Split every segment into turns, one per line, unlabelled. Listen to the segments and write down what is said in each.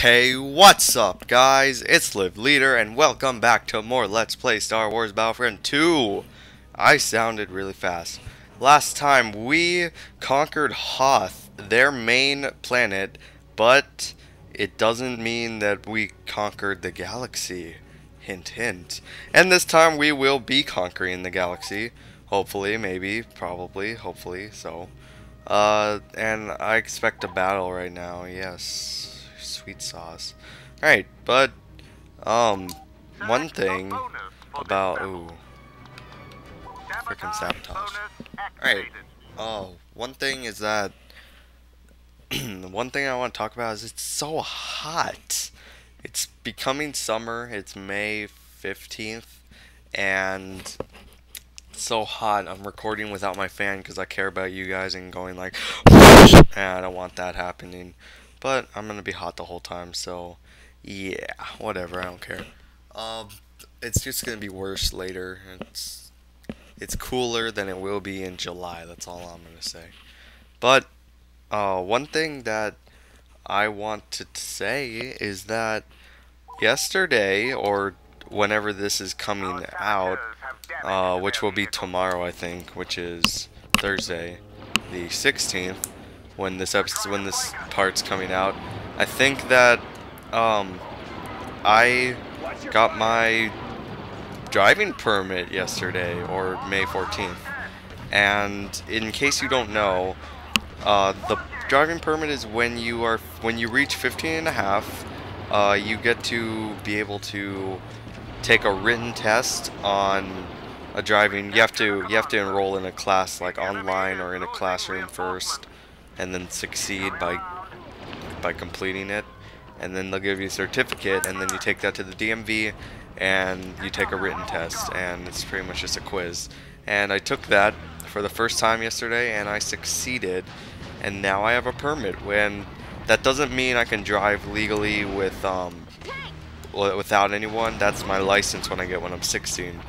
Hey, what's up, guys? It's LivedLeader, and welcome back to more Let's Play Star Wars Battlefront 2. I sounded really fast. Last time, we conquered Hoth, their main planet, but it doesn't mean that we conquered the galaxy. Hint, hint. And this time, we will be conquering the galaxy. Hopefully, maybe, probably, hopefully, so. Uh, and I expect a battle right now, yes sweet sauce. Alright, but, um, one thing about, ooh, freaking sabotage. Alright, oh, one thing is that, one thing I want to talk about is it's so hot. It's becoming summer, it's May 15th, and so hot. I'm recording without my fan because I care about you guys and going like, and I don't want that happening. But I'm gonna be hot the whole time, so yeah, whatever. I don't care. Um, it's just gonna be worse later. It's it's cooler than it will be in July. That's all I'm gonna say. But uh, one thing that I wanted to say is that yesterday or whenever this is coming out, uh, which will be tomorrow, I think, which is Thursday, the 16th when this episode, when this part's coming out. I think that um, I got my driving permit yesterday or May 14th. And in case you don't know, uh, the driving permit is when you are when you reach 15 and a half, uh, you get to be able to take a written test on a driving. You have to you have to enroll in a class like online or in a classroom first and then succeed by by completing it. And then they'll give you a certificate and then you take that to the DMV and you take a written test and it's pretty much just a quiz. And I took that for the first time yesterday and I succeeded. And now I have a permit when that doesn't mean I can drive legally with um, without anyone. That's my license when I get when I'm 16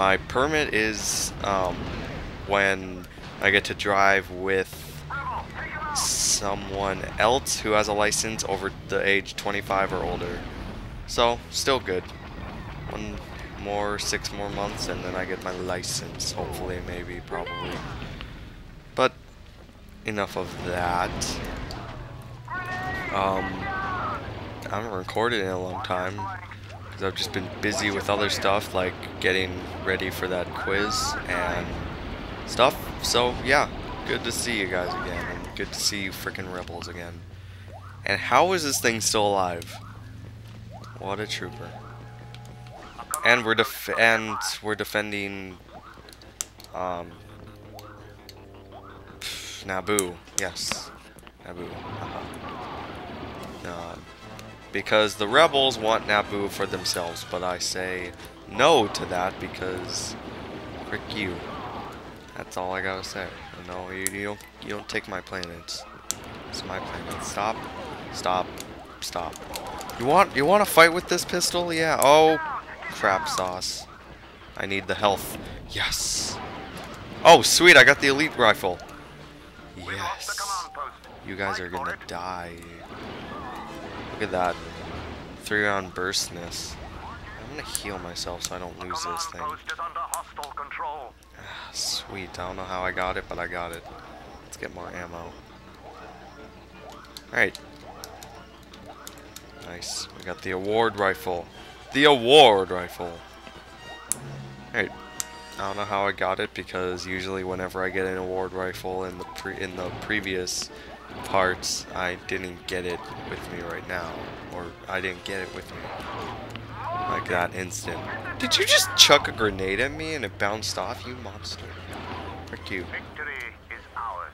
my permit is um, when I get to drive with someone else who has a license over the age 25 or older. So, still good. One more, six more months, and then I get my license. Hopefully, maybe, probably. But, enough of that. Um, I haven't recorded in a long time. Because I've just been busy with other stuff, like getting ready for that quiz and stuff. So, yeah, good to see you guys again good to see you freaking rebels again. And how is this thing still alive? What a trooper. And we're def and we're defending um Naboo. Yes. Naboo. Uh, because the rebels want Naboo for themselves, but I say no to that because frick you. That's all I gotta say. No, you, you don't you don't take my planets. It's my planet. Stop. Stop. Stop. You want you want to fight with this pistol? Yeah. Oh, crap sauce. I need the health. Yes. Oh, sweet. I got the elite rifle. Yes. You guys are gonna die. Look at that. Three round burstness. I'm gonna heal myself so I don't lose this thing. Sweet, I don't know how I got it, but I got it. Let's get more ammo. Alright. Nice. We got the award rifle. The award rifle! Alright. I don't know how I got it because usually whenever I get an award rifle in the pre in the previous parts, I didn't get it with me right now. Or I didn't get it with me. Like that instant. Did you just chuck a grenade at me and it bounced off, you monster? Frick you. Victory is ours.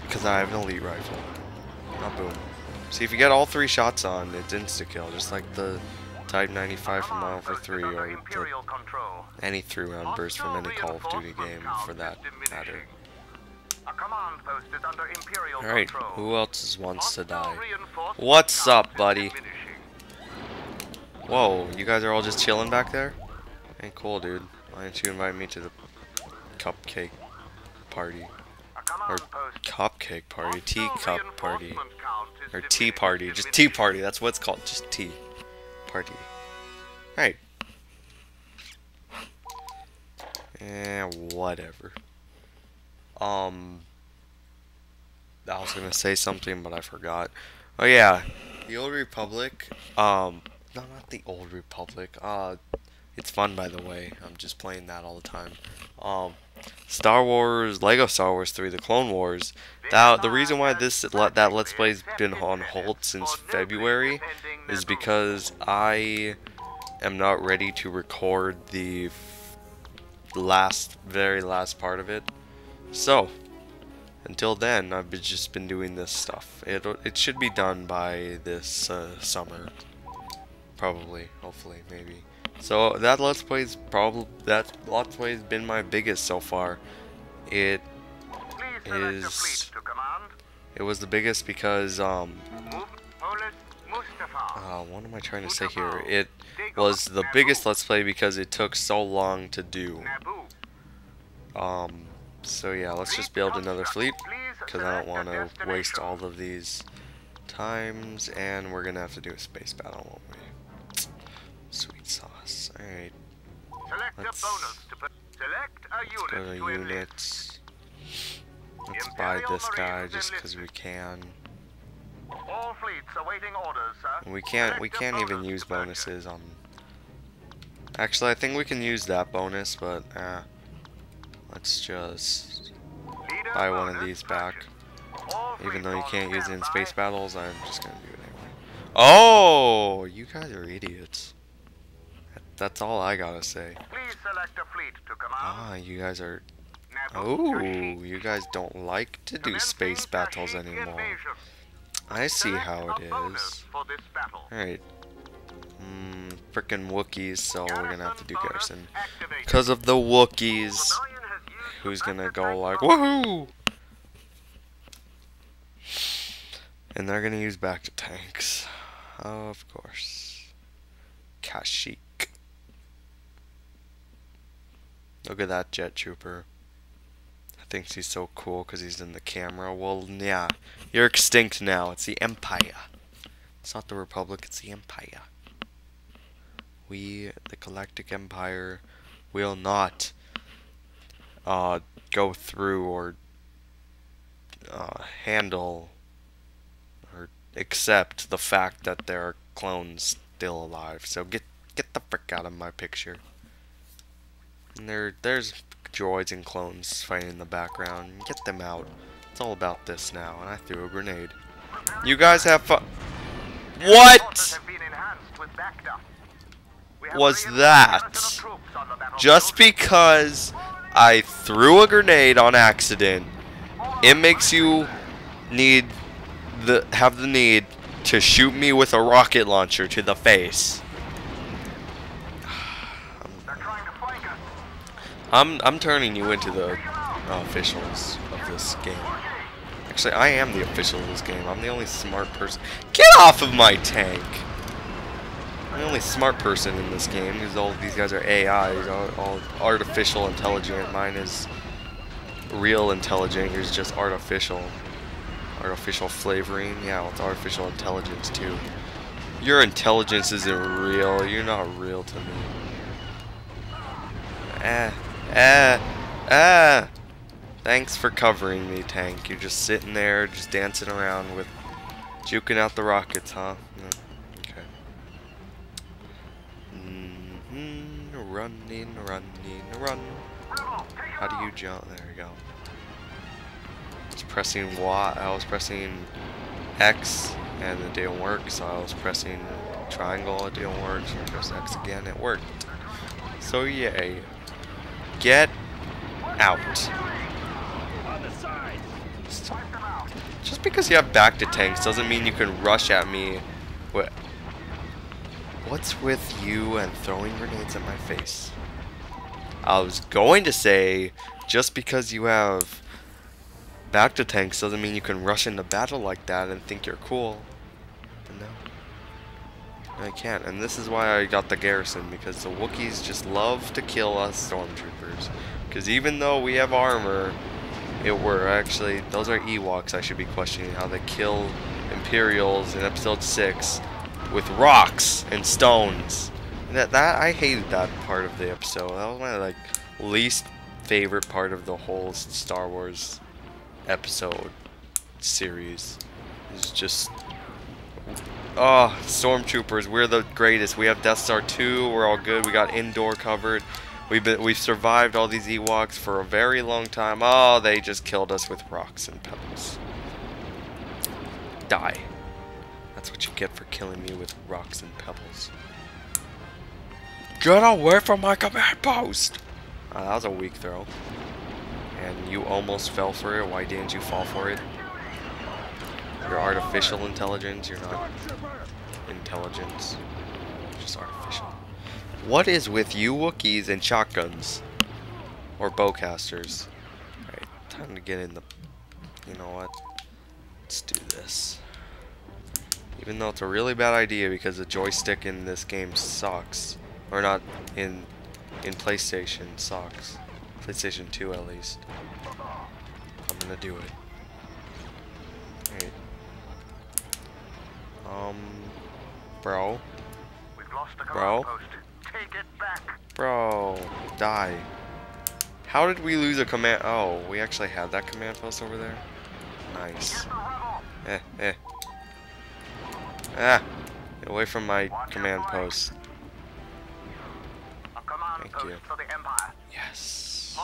Because I have an elite rifle. Not boom. See, if you get all three shots on, it's insta-kill, just like the Type 95 from Modern Warfare 3 or any three-round burst from any Call of Duty game, for that matter. Alright, who else wants to die? What's up, buddy? Whoa, you guys are all just chilling back there? Ain't cool, dude. Why didn't you invite me to the cupcake party? Or cupcake party, teacup party. Or tea party, just tea party, that's what it's called, just tea party. Right. Eh, whatever. Um, I was gonna say something, but I forgot. Oh yeah, the Old Republic. Um, no, not the Old Republic. Uh, it's fun by the way. I'm just playing that all the time. Um, Star Wars, Lego Star Wars 3, The Clone Wars. That the reason why this that Let's Play's been on hold since February is because I am not ready to record the last, very last part of it. So, until then, I've just been doing this stuff. It it should be done by this uh, summer, probably, hopefully, maybe. So that Let's Play's probably that Let's Play's been my biggest so far. It is. It was the biggest because um. Uh, what am I trying to say here? It was the biggest Let's Play because it took so long to do. Um, so yeah, let's just build another fleet because I don't want to waste all of these times, and we're gonna have to do a space battle, won't we? Sweet sauce. All right. Let's, let's go to units. Let's buy this guy just because we can.
All fleets awaiting orders, sir.
We can't we can't even use bonuses on Actually, I think we can use that bonus, but uh let's just buy one of these back. Even though you can't use it in space battles, I'm just gonna do it anyway. Oh, you guys are idiots. That's all I gotta say. Ah, you guys are. Oh, you guys don't like to do space battles anymore. I see how it is. Alright. Mmm, frickin' Wookiees, so we're gonna have to do Garrison. Because of the Wookiees, who's gonna go like, woohoo! And they're gonna use bacta tanks. Of course. Kashyyyk. Look at that jet trooper. Thinks he's so cool because he's in the camera. Well, yeah. You're extinct now. It's the Empire. It's not the Republic, it's the Empire. We, the Galactic Empire, will not uh, go through or uh, handle or accept the fact that there are clones still alive. So get get the frick out of my picture. And there, there's droids and clones fighting in the background. Get them out. It's all about this now. And I threw a grenade. You guys have fun. What was that? Just because I threw a grenade on accident, it makes you need the have the need to shoot me with a rocket launcher to the face. I'm I'm turning you into the officials of this game. Actually, I am the official of this game. I'm the only smart person. Get off of my tank! I'm the only smart person in this game because all these guys are AIs, all, all artificial intelligent. Mine is real intelligent. Yours is just artificial. Artificial flavoring. Yeah, well, it's artificial intelligence too. Your intelligence isn't real. You're not real to me. Eh. Ah, ah. Thanks for covering me, tank. You're just sitting there, just dancing around with, juking out the rockets, huh? okay. Mm hmm Running, running, run. How do you jump? There we go. I was pressing Y. I was pressing X, and it didn't work. So I was pressing triangle. It didn't work. So I pressed X again. It worked. So yay. Get out. Just because you have bacta tanks doesn't mean you can rush at me. What? What's with you and throwing grenades at my face? I was going to say, just because you have bacta tanks doesn't mean you can rush into battle like that and think you're cool. But no. I can't, and this is why I got the garrison, because the Wookiees just love to kill us stormtroopers. Because even though we have armor, it were. Actually, those are Ewoks I should be questioning how they kill Imperials in episode 6 with rocks and stones. That, that I hated that part of the episode. That was my like least favorite part of the whole Star Wars episode series. It's just Oh, stormtroopers, we're the greatest. We have Death Star 2, we're all good. We got Endor covered. We've been we've survived all these Ewoks for a very long time. Oh, they just killed us with rocks and pebbles. Die. That's what you get for killing me with rocks and pebbles. Get away from my command post! Uh, that was a weak throw. And you almost fell for it. Why didn't you fall for it? You're artificial intelligence. You're not intelligence. Just artificial. What is with you Wookiees and shotguns? Or bowcasters? Alright, time to get in the... You know what? Let's do this. Even though it's a really bad idea because the joystick in this game sucks. Or not in in PlayStation sucks. PlayStation 2 at least. I'm gonna do it. Alright. Um bro. Bro. Bro, die. How did we lose a command? Oh, we actually had that command post over there? Nice. Eh, eh. Ah! Get away from my command post. Thank you. Yes.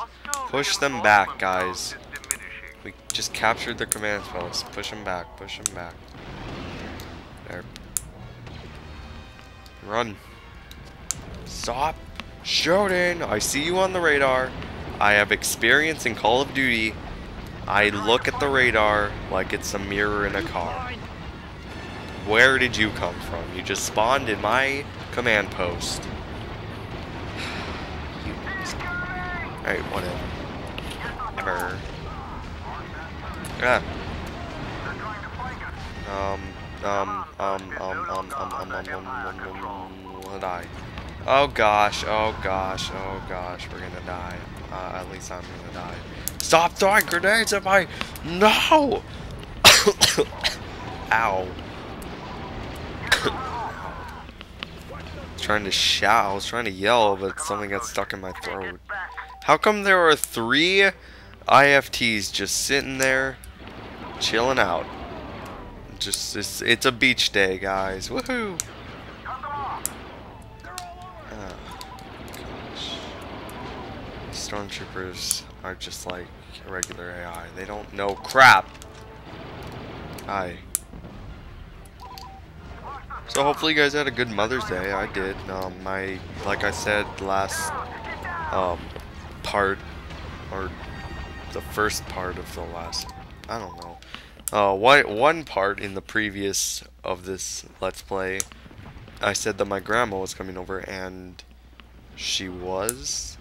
Push them back, guys. We just captured the command post. Push them back. Push them back. Run. Stop shooting. I see you on the radar. I have experience in Call of Duty. I look at the radar like it's a mirror in a car. Where did you come from? You just spawned in my command post. Alright, whatever. Ever. Ah. Um, um, um, um, um, um, um, um, um, um, um, die. Oh gosh, oh gosh, oh gosh, we're gonna die. Uh, at least I'm gonna die. Stop throwing grenades at my... No! Ow. trying to shout, I was trying to yell, but something got stuck in my throat. How come there are three IFTs just sitting there, chilling out? Just, it's, it's a beach day, guys. Woohoo! Oh. Stormtroopers are just like regular AI. They don't know crap. Hi. So hopefully you guys had a good Mother's Day. I did. Um, my, like I said last um, part, or the first part of the last, I don't know. Uh, one, one part in the previous of this Let's Play, I said that my grandma was coming over, and she was,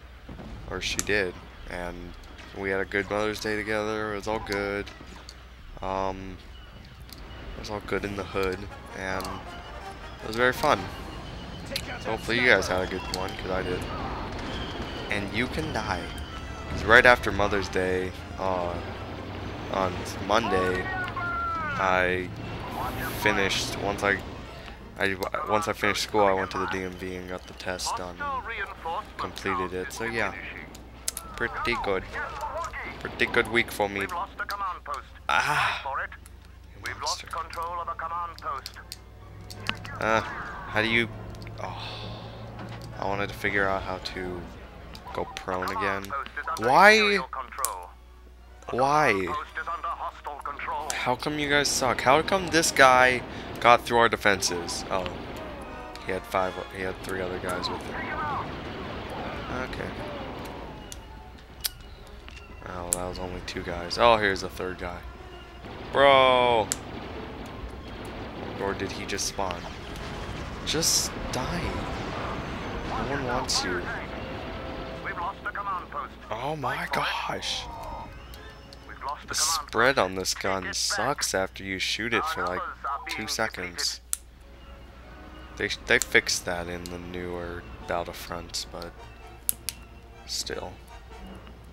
or she did, and we had a good Mother's Day together. It was all good. Um, it was all good in the hood, and it was very fun. So hopefully you guys had a good one, because I did. And you can die. Because right after Mother's Day, uh, on Monday, I finished, once I, I, once I finished school, I went to the DMV and got the test done completed it. So yeah, pretty good. Pretty good week for me. Ah! Monster. Uh, how do you... Oh, I wanted to figure out how to go prone again. Why? Why? How come you guys suck? How come this guy got through our defenses? Oh, he had five. He had three other guys with him. Okay. Oh, that was only two guys. Oh, here's the third guy. Bro! Or did he just spawn? Just die. No one wants you. Oh my gosh. The spread on this gun sucks after you shoot it for like two seconds. They, they fixed that in the newer Battlefronts, but still.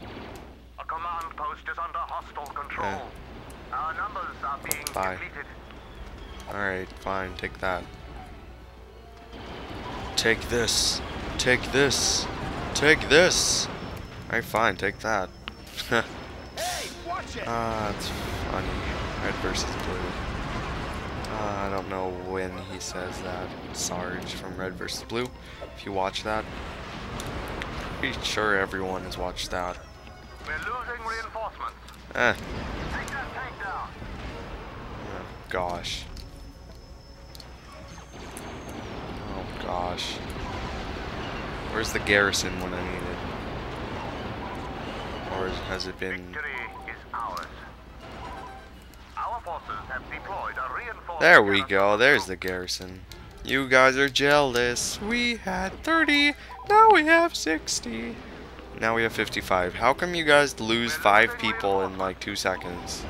A command post is under hostile control. Our numbers are being
Bye.
depleted.
Alright, fine, take that. Take this. Take this. Take this. Alright, fine, take that. Ah, it's funny. Red versus blue. Uh, I don't know when he says that. Sarge from Red versus Blue. If you watch that, pretty sure everyone has watched that.
We're losing reinforcements.
Eh,
Take that tank down.
oh, gosh. Oh gosh. Where's the garrison when I need it? Or has it been...
Victory
There we go, there's the garrison. You guys are jealous. We had 30, now we have 60. Now we have 55. How come you guys lose 5 people in like 2 seconds?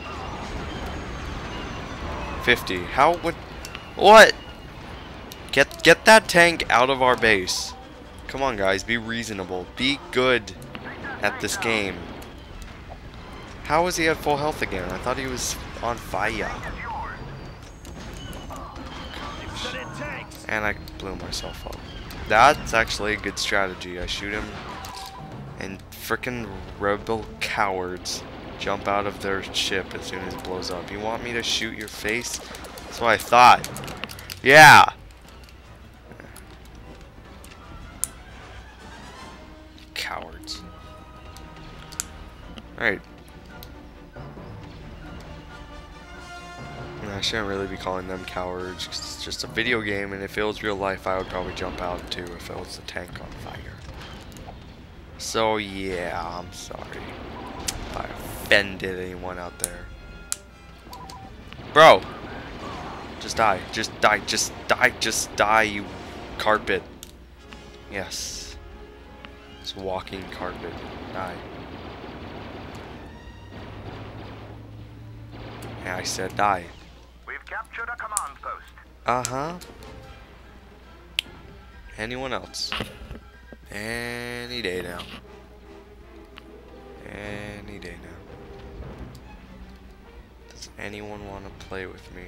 50. How would... What? Get, get that tank out of our base. Come on guys, be reasonable. Be good at this game. How is he at full health again? I thought he was on fire. And I blew myself up. That's actually a good strategy. I shoot him, and frickin' rebel cowards jump out of their ship as soon as it blows up. You want me to shoot your face? That's what I thought. Yeah. Cowards. Alright. Shouldn't really be calling them cowards it's just a video game, and if it was real life, I would probably jump out too if it was a tank on fire. So yeah, I'm sorry if I offended anyone out there. Bro, just die, just die, just die, just die, you carpet. Yes, it's walking carpet. Die. Yeah, I said die.
Captured a command post.
Uh-huh. Anyone else? Any day now. Any day now. Does anyone want to play with me?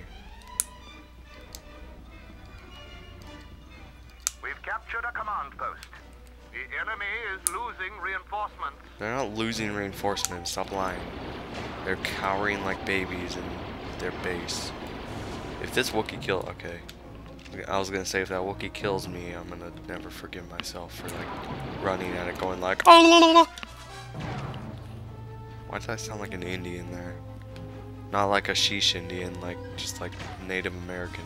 We've captured a command post. The enemy is losing reinforcements.
They're not losing reinforcements, stop lying. They're cowering like babies in their base. If this Wookiee kill, okay. I was gonna say if that Wookiee kills me, I'm gonna never forgive myself for like running at it, going like, oh, la, la, la." Why does I sound like an Indian there? Not like a Sheesh Indian, like just like Native American.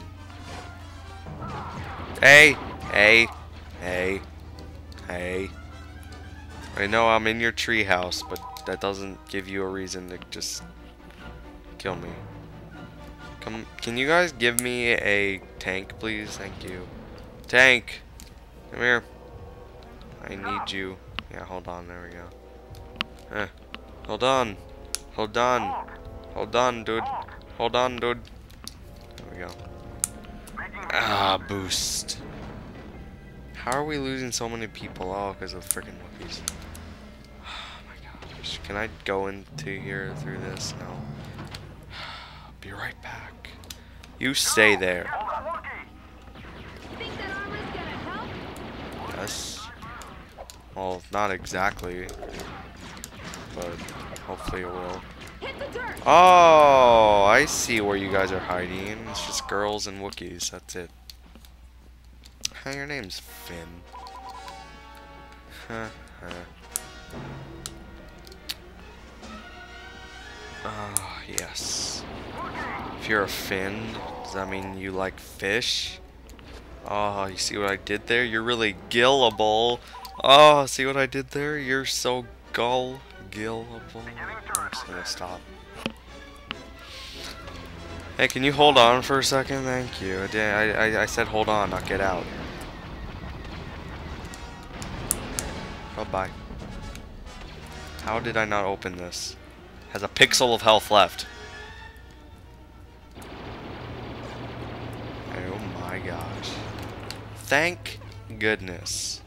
Hey, hey, hey, hey. I know I'm in your treehouse, but that doesn't give you a reason to just kill me. Come, can you guys give me a tank, please? Thank you. Tank, come here. I need you. Yeah, hold on. There we go. Eh, hold on. Hold on. Hold on, dude. Hold on, dude. There we go. Ah, boost. How are we losing so many people? Oh, because of freaking Wookiees. Oh my gosh. Can I go into here through this? No. Right back. You stay there.
Hold on, Wookiee.
Think that armor's gonna help?
Yes. Well, not exactly. But hopefully it will.
Hit the dirt!
Oh, I see where you guys are hiding. It's just girls and Wookiees. That's it. Hi, your name's Finn. Huh, huh. Ah, yes. If you're a Finn, does that mean you like fish? Oh, you see what I did there? You're really gillable. Oh, see what I did there? You're so gull gillable. I'm just gonna stop. Hey, can you hold on for a second? Thank you. I, I, I, I said hold on, not get out. Bye bye. How did I not open this? Has a pixel of health left. Thank goodness.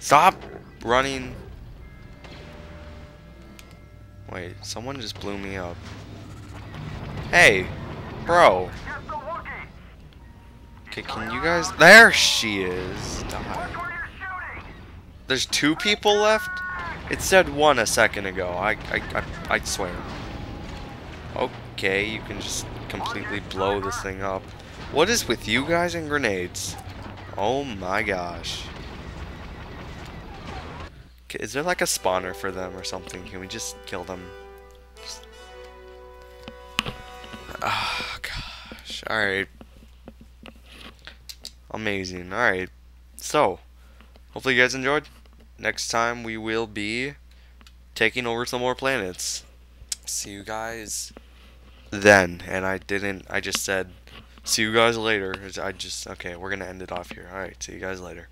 Stop running. Wait, someone just blew me up. Hey, bro. Okay, can you guys? There she is. Die. There's two people left. It said one a second ago. I, I, I, I swear. Okay, you can just completely blow this thing up. What is with you guys and grenades? Oh my gosh. Is there like a spawner for them or something? Can we just kill them? Just- Oh gosh. Alright. Amazing. Alright. So, hopefully you guys enjoyed. Next time we will be taking over some more planets. See you guys then. And I didn't, I just said, see you guys later. I just, okay, we're going to end it off here. Alright, see you guys later.